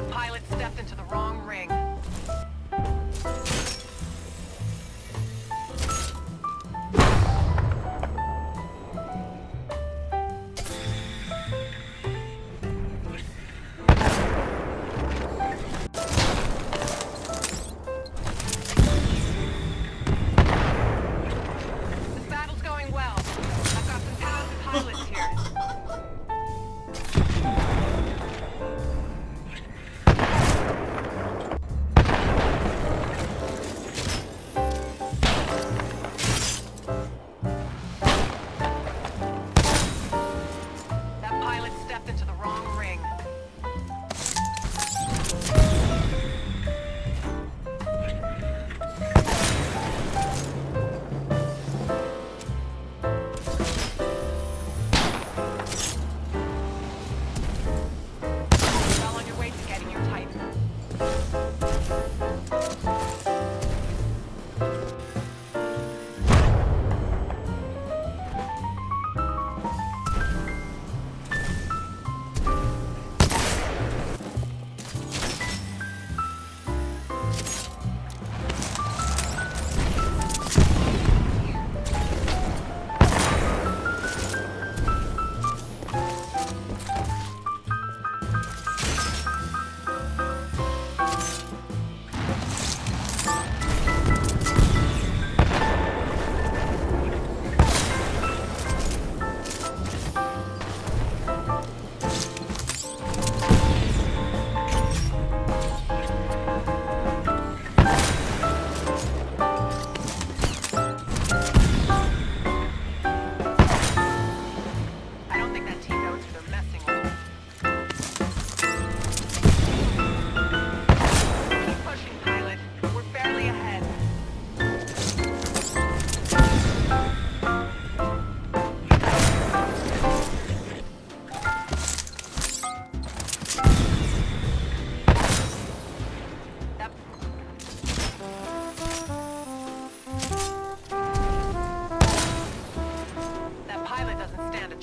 The pilot stepped into the wrong ring.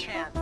Yeah.